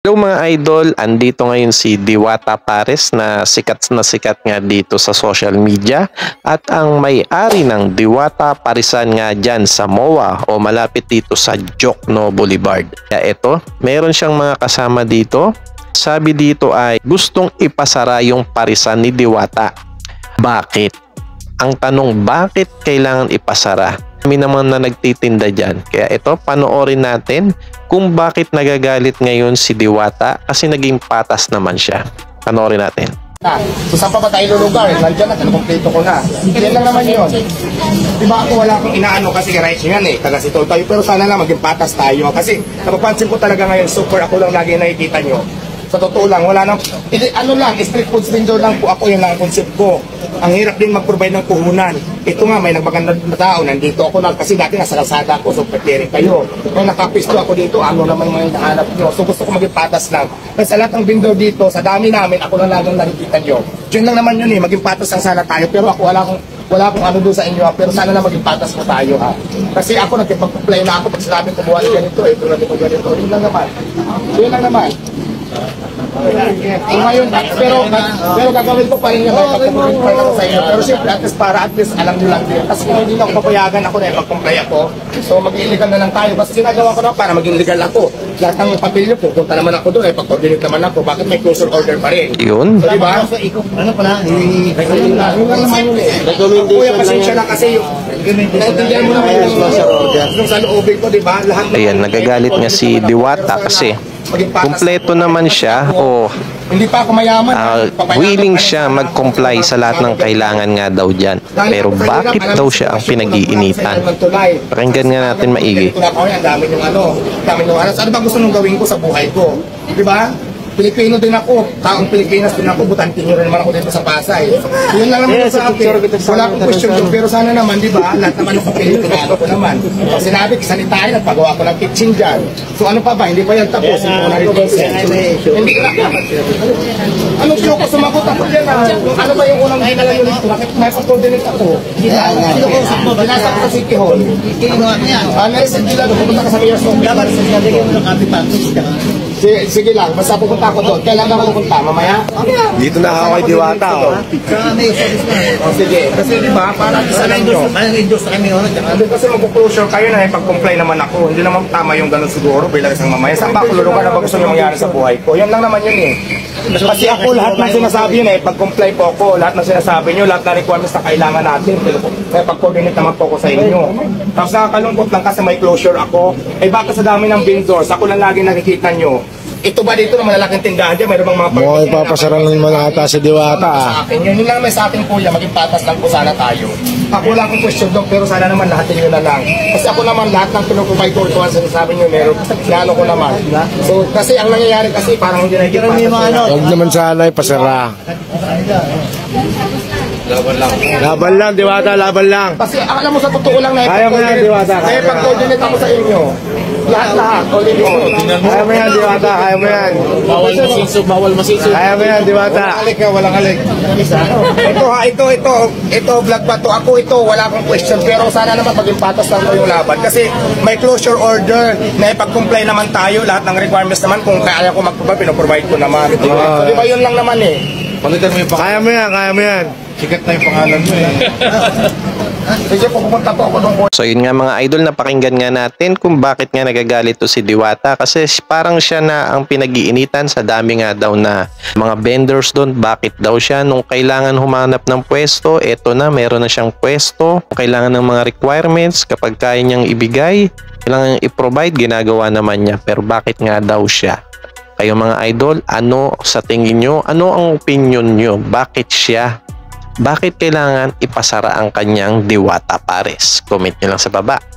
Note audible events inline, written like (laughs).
Hello mga idol, andito ngayon si Diwata Pares na sikat na sikat nga dito sa social media at ang may-ari ng Diwata Parisan nga dyan sa MOA o malapit dito sa Jokno Boulevard. Kaya ito, meron siyang mga kasama dito. Sabi dito ay gustong ipasara yung parisan ni Diwata. Bakit? Ang tanong bakit kailangan ipasara? Kami naman na nagtitinda dyan. Kaya ito, panoorin natin kung bakit nagagalit ngayon si Diwata kasi naging patas naman siya. Panoorin natin. na. So saan pa ba tayo lulugar? Nandiyan na, kinukumpleto ko na. Yan lang naman yun. Di ba ako wala akong inaano kasi right yan eh, taga si tayo. Pero sana lang maging patas tayo. Kasi napapansin ko talaga ngayon, super ako lang lagi nakikita nyo. Sa totoo lang, wala nang, ano lang, street food vendor lang po ako, yun lang ang concept ko. Ang hirap din mag-provide ng puhunan. Ito nga, may nagmaganda na tao, nandito ako lang, kasi dati nasa kalsada ako, so pwede kayo. Kung nakapisto ako dito, ano naman yung mga hinahanap nyo. So gusto ko maging patas lang. Kasi sa lahat ng vendor dito, sa dami namin, ako lang lang ang nakikita nyo. Yun lang naman yun eh, maging patas lang sana tayo. Pero ako wala akong wala akong ano doon sa inyo ha, pero sana na maging patas po tayo ha. Kasi ako nagkipag-comply na ako pag sinabi ko buwan ganito, eh, tulad ko ganito. Yun lang naman. Yun lang naman. So ngayon, pero, pero gagawin ko pa rin yung may pag-comply ako sa inyo. Pero siyempre, at least para at least alam nyo lang din. Kasi kung hindi na ako papayagan ako na ipag-comply ako, so mag-illegal na lang tayo. Kasi ginagawa ko na para maging legal ako. Lahat ng papilyo ko, punta naman ako doon, ay pag-coordinate naman ako. Bakit may closure order pa rin? Yun. So, di ba? Ano pala? Yun lang naman yun eh. Kuya, pasensya na kasi yung naintindihan mo naman yung yung sa loobin ko, di ba? Lahat ng- Ayan, nagagalit nga si Diwata kasi Maging. Kumpleto naman siya o Hindi pa ako mayaman. Papayagan willing siya mag-comply sa lahat ng kailangan nga daw dyan. Pero bakit daw siya ang pinag-iinitan? Pakinggan nga natin maigi. Ang dami yung ano, dami yung ano. Ano ba gusto nung gawin ko sa buhay ko? Di ba? Pilipino din ako, taong Pilipinas din ako, butantinyo rin naman ako dito sa Pasay. Yun lang naman sa akin. Wala akong question doon, pero sana naman, di ba, lahat naman ng Pilipino ko naman. Pag sinabi, salitahin at pagawa ko ng kitchen dyan. So ano pa ba, hindi pa yan tapos. Hindi ko na rin Hindi ko na Anong show ko sumagot ako dyan ah? Ano ba yung unang hinala nyo dito? Bakit may pa-coordinate ako? Binasa ko sa City Hall. Mo yan. Ah, naisip nila, pupunta ka sa Mayor's Office. Dapat sa sinabigay mo ng copy package. Sige, sige lang, basta pupunta ako doon. Kailan ako pupunta? Mamaya? Dito na ako kay Diwata, oh. Sa may service na. O sige, kasi di ba, para isa lang nyo. May endorse na kami oras. Hindi kasi mag-closure kayo na ipag-comply naman ako. Hindi naman tama yung ganun siguro bilang isang mamaya. Saan ba ako lulukan na ba gusto nyo mangyari sa buhay ko? Yan lang naman yun eh. Kasi ako lahat ng sinasabi yun eh, pag-comply po ako, lahat ng sinasabi nyo, lahat ng requirements na kailangan natin, kaya pag-coordinate naman po ako sa inyo. Tapos nakakalungkot lang kasi may closure ako. Eh baka sa dami ng vendors, ako lang lagi nakikita nyo. Ito ba dito na malalaking tindahan dyan? Mayroon bang mga Mukhang ipapasara ng mga ata sa Diwata, ah. sa akin. Yun, yun lang naman sa ating kuya, maging patas lang po sana tayo. Ako lang akong question doon, pero sana naman lahat yun na lang. Kasi ako naman lahat ng pinuprovide ko, ito ang sinasabi nyo, meron, sinalo ko naman. So, kasi ang nangyayari kasi parang hindi na yung mga ano. Huwag naman sana ipasara. Laban lang, Diwata, laban lang. Kasi alam mo sa totoo lang na Kaya mo yan, Diwata, kaya pag-coordinate ako sa inyo. Lahat-lahat. Coordinate Kaya mo yan, Diwata, kaya mo yan. Bawal masisog, bawal masisog. Kaya mo yan, Diwata. Alik ka, walang alik. ito ha, ito, ito, ito, vlog ba to? Ako ito, wala akong question. Pero sana naman maging patas lang to yung laban. Kasi may closure order na ipag-comply naman tayo. Lahat ng requirements naman, kung kaya ko mag-provide, pinoprovide ko naman. So, di ba yun lang naman eh. Palitan mo yung pangalan. Kaya mo yan, kaya mo yan. Sikat na yung pangalan mo eh. (laughs) Sige, pupunta po ako doon po. So yun nga mga idol, napakinggan nga natin kung bakit nga nagagalit to si Diwata kasi parang siya na ang pinag-iinitan sa dami nga daw na mga vendors doon. Bakit daw siya nung kailangan humanap ng pwesto, eto na meron na siyang pwesto. Kailangan ng mga requirements, kapag kaya niyang ibigay, kailangan i-provide, ginagawa naman niya. Pero bakit nga daw siya? Kayo mga idol, ano sa tingin nyo? Ano ang opinion nyo? Bakit siya? Bakit kailangan ipasara ang kanyang Diwata Pares? Comment nyo lang sa baba.